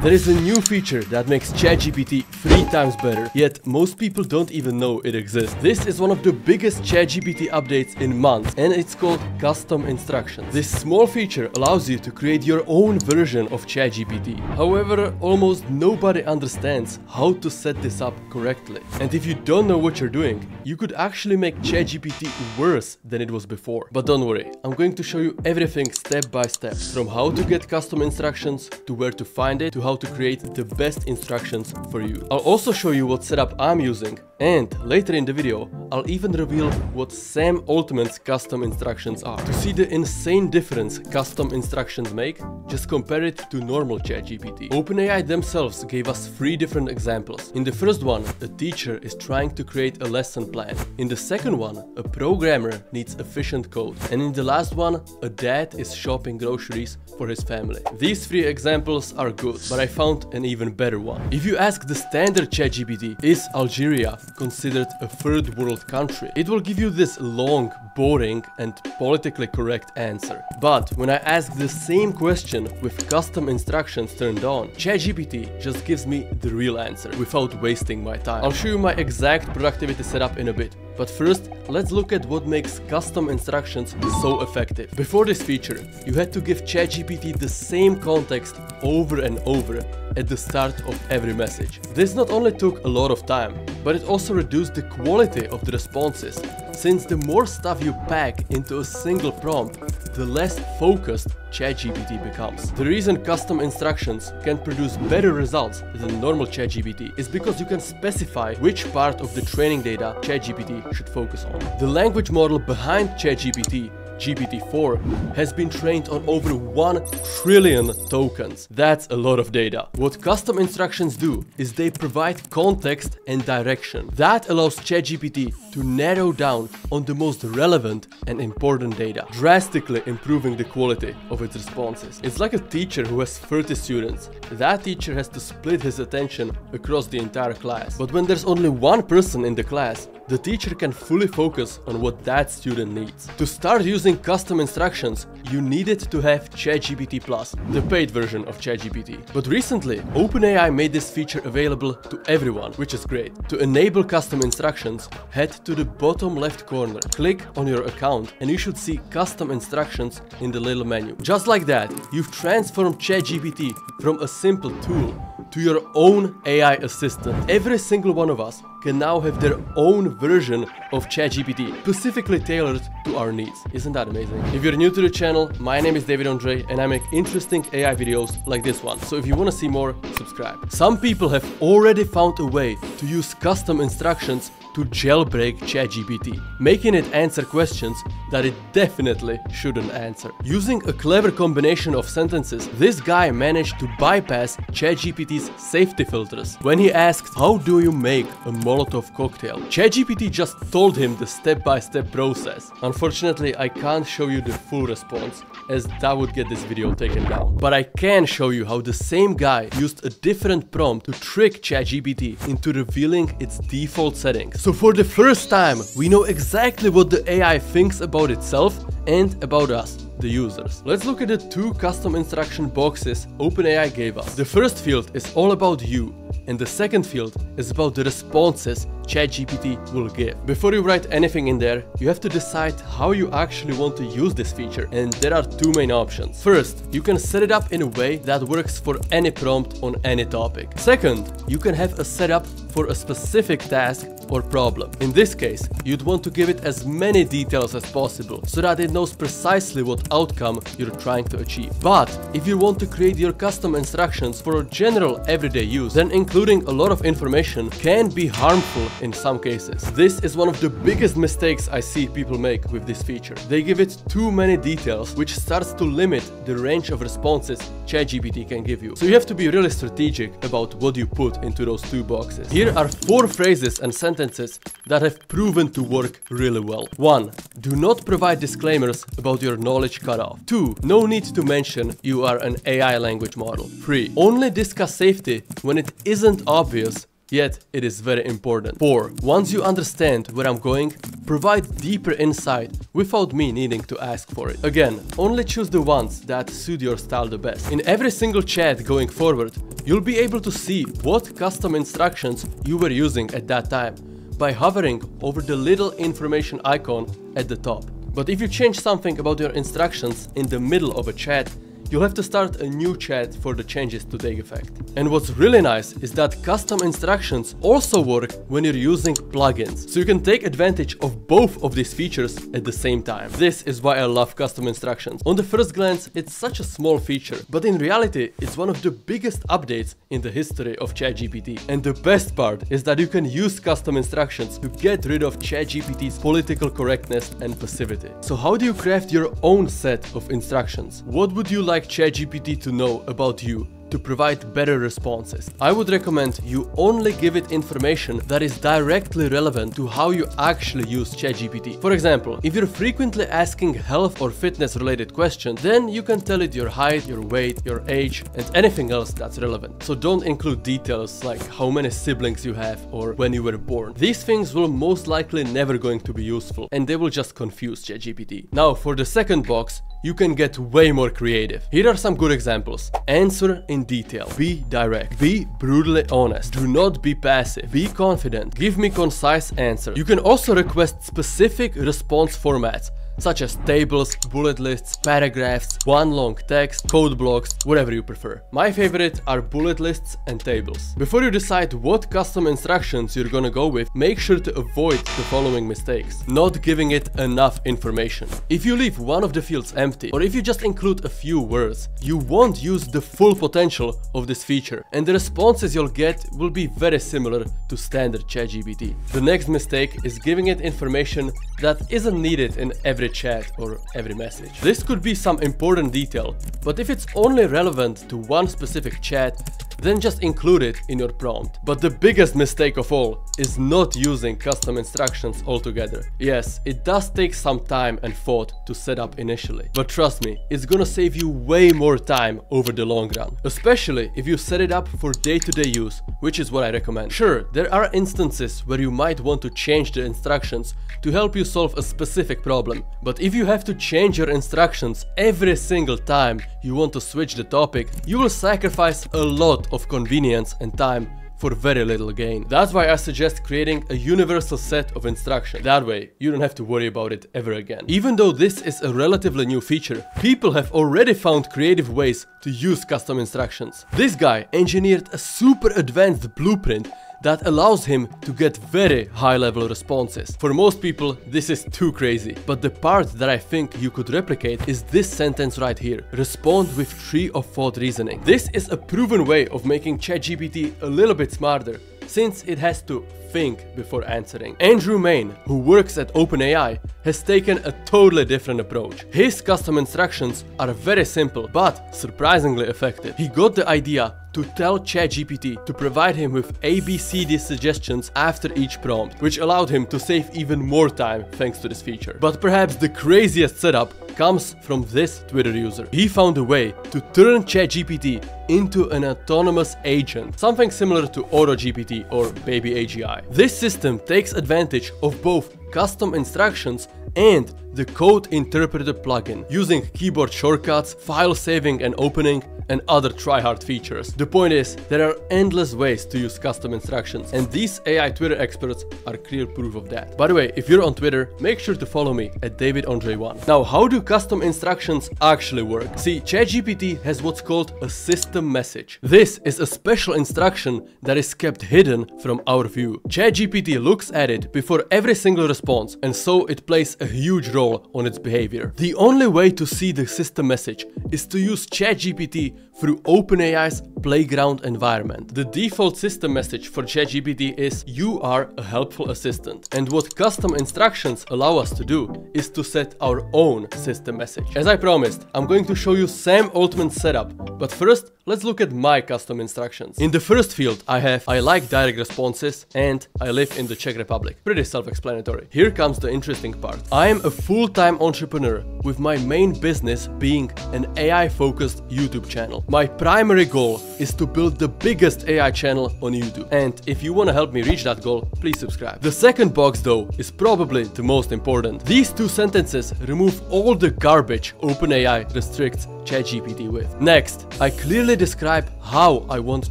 There is a new feature that makes ChatGPT three times better, yet most people don't even know it exists. This is one of the biggest ChatGPT updates in months, and it's called custom instructions. This small feature allows you to create your own version of ChatGPT. However, almost nobody understands how to set this up correctly. And if you don't know what you're doing, you could actually make ChatGPT worse than it was before. But don't worry, I'm going to show you everything step by step, from how to get custom instructions, to where to find it, to how to create the best instructions for you. I'll also show you what setup I'm using, and later in the video, I'll even reveal what Sam Altman's custom instructions are. To see the insane difference custom instructions make, just compare it to normal ChatGPT. OpenAI themselves gave us three different examples. In the first one, a teacher is trying to create a lesson plan. In the second one, a programmer needs efficient code. And in the last one, a dad is shopping groceries for his family. These three examples are good, but I found an even better one. If you ask the standard ChatGPT, is Algeria considered a third world country? It will give you this long, boring and politically correct answer. But when I ask the same question with custom instructions turned on, ChatGPT just gives me the real answer without wasting my time. I'll show you my exact productivity setup in a bit. But first, let's look at what makes custom instructions so effective. Before this feature, you had to give ChatGPT the same context over and over at the start of every message. This not only took a lot of time, but it also reduced the quality of the responses, since the more stuff you pack into a single prompt, the less focused ChatGPT becomes. The reason custom instructions can produce better results than normal ChatGPT is because you can specify which part of the training data ChatGPT should focus on. The language model behind ChatGPT GPT-4 has been trained on over 1 trillion tokens. That's a lot of data. What custom instructions do is they provide context and direction. That allows ChatGPT to narrow down on the most relevant and important data, drastically improving the quality of its responses. It's like a teacher who has 30 students. That teacher has to split his attention across the entire class. But when there's only one person in the class, the teacher can fully focus on what that student needs. To start using custom instructions, you needed to have ChatGPT Plus, the paid version of ChatGPT. But recently, OpenAI made this feature available to everyone, which is great. To enable custom instructions, head to the bottom left corner, click on your account, and you should see custom instructions in the little menu. Just like that, you've transformed ChatGPT from a simple tool to your own AI assistant. Every single one of us can now have their own version of ChatGPT, specifically tailored to our needs. Isn't that amazing? If you're new to the channel, my name is David Ondrej and I make interesting AI videos like this one. So if you want to see more, subscribe. Some people have already found a way to use custom instructions to jailbreak ChatGPT, making it answer questions that it definitely shouldn't answer. Using a clever combination of sentences, this guy managed to bypass ChatGPT's safety filters. When he asked, how do you make a Molotov cocktail? ChatGPT just told him the step-by-step -step process. Unfortunately, I can't show you the full response, as that would get this video taken down. But I can show you how the same guy used a different prompt to trick ChatGPT into revealing its default settings. So for the first time, we know exactly what the AI thinks about itself and about us the users. Let's look at the two custom instruction boxes OpenAI gave us. The first field is all about you, and the second field is about the responses ChatGPT will give. Before you write anything in there, you have to decide how you actually want to use this feature, and there are two main options. First, you can set it up in a way that works for any prompt on any topic. Second, you can have a setup for a specific task or problem. In this case, you'd want to give it as many details as possible so that it knows precisely what outcome you're trying to achieve. But if you want to create your custom instructions for general everyday use, then including a lot of information can be harmful in some cases. This is one of the biggest mistakes I see people make with this feature. They give it too many details, which starts to limit the range of responses ChatGPT can give you. So you have to be really strategic about what you put into those two boxes. Here are four phrases and sentences that have proven to work really well. 1. Do not provide disclaimers about your knowledge cutoff. 2. No need to mention you are an AI language model. 3. Only discuss safety when it isn't obvious Yet, it is very important. 4. Once you understand where I'm going, provide deeper insight without me needing to ask for it. Again, only choose the ones that suit your style the best. In every single chat going forward, you'll be able to see what custom instructions you were using at that time by hovering over the little information icon at the top. But if you change something about your instructions in the middle of a chat, you'll have to start a new chat for the changes to take effect. And what's really nice is that custom instructions also work when you're using plugins, so you can take advantage of both of these features at the same time. This is why I love custom instructions. On the first glance, it's such a small feature, but in reality, it's one of the biggest updates in the history of ChatGPT. And the best part is that you can use custom instructions to get rid of ChatGPT's political correctness and passivity. So how do you craft your own set of instructions? What would you like ChatGPT to know about you to provide better responses. I would recommend you only give it information that is directly relevant to how you actually use ChatGPT. For example, if you're frequently asking health or fitness related questions, then you can tell it your height, your weight, your age, and anything else that's relevant. So don't include details like how many siblings you have or when you were born. These things will most likely never going to be useful and they will just confuse ChatGPT. Now for the second box, you can get way more creative. Here are some good examples. Answer in detail. Be direct. Be brutally honest. Do not be passive. Be confident. Give me concise answers. You can also request specific response formats such as tables, bullet lists, paragraphs, one long text, code blocks, whatever you prefer. My favorite are bullet lists and tables. Before you decide what custom instructions you're gonna go with, make sure to avoid the following mistakes. Not giving it enough information. If you leave one of the fields empty, or if you just include a few words, you won't use the full potential of this feature, and the responses you'll get will be very similar to standard ChatGPT. The next mistake is giving it information that isn't needed in every every chat or every message. This could be some important detail, but if it's only relevant to one specific chat, then just include it in your prompt. But the biggest mistake of all is not using custom instructions altogether. Yes, it does take some time and thought to set up initially, but trust me, it's gonna save you way more time over the long run, especially if you set it up for day-to-day -day use, which is what I recommend. Sure, there are instances where you might want to change the instructions to help you solve a specific problem, but if you have to change your instructions every single time you want to switch the topic, you will sacrifice a lot of convenience and time for very little gain. That's why I suggest creating a universal set of instructions. That way, you don't have to worry about it ever again. Even though this is a relatively new feature, people have already found creative ways to use custom instructions. This guy engineered a super advanced blueprint that allows him to get very high level responses. For most people, this is too crazy, but the part that I think you could replicate is this sentence right here. Respond with tree of thought reasoning. This is a proven way of making ChatGPT a little bit smarter, since it has to think before answering. Andrew Mayne, who works at OpenAI, has taken a totally different approach. His custom instructions are very simple, but surprisingly effective. He got the idea to tell ChatGPT to provide him with ABCD suggestions after each prompt, which allowed him to save even more time thanks to this feature. But perhaps the craziest setup comes from this Twitter user. He found a way to turn ChatGPT into an autonomous agent, something similar to AutoGPT or Baby AGI. This system takes advantage of both custom instructions and the code interpreter plugin, using keyboard shortcuts, file saving and opening, and other try-hard features. The point is, there are endless ways to use custom instructions, and these AI Twitter experts are clear proof of that. By the way, if you're on Twitter, make sure to follow me at DavidOndrej1. Now, how do custom instructions actually work? See, ChatGPT has what's called a system message. This is a special instruction that is kept hidden from our view. ChatGPT looks at it before every single response, and so it plays a huge role on its behavior. The only way to see the system message is to use ChatGPT through OpenAI's Playground environment. The default system message for ChatGPT is you are a helpful assistant. And what custom instructions allow us to do is to set our own system message. As I promised, I'm going to show you Sam Altman's setup, but first let's look at my custom instructions. In the first field I have I like direct responses and I live in the Czech Republic. Pretty self-explanatory. Here comes the interesting part. I am a full-time entrepreneur with my main business being an AI-focused YouTube channel. My primary goal is to build the biggest AI channel on YouTube. And if you wanna help me reach that goal, please subscribe. The second box though is probably the most important. These two sentences remove all the garbage OpenAI restricts ChatGPT with. Next, I clearly describe how I want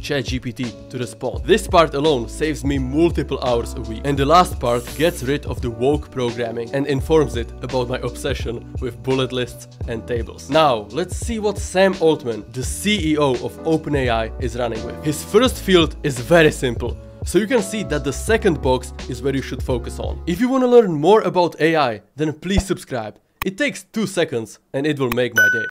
ChatGPT to respond. This part alone saves me multiple hours a week. And the last part gets rid of the woke programming and informs it about my obsession with bullet lists and tables. Now, let's see what Sam Altman, the CEO of OpenAI, is running with. His first field is very simple. So you can see that the second box is where you should focus on. If you want to learn more about AI, then please subscribe. It takes 2 seconds and it will make my day.